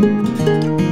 Música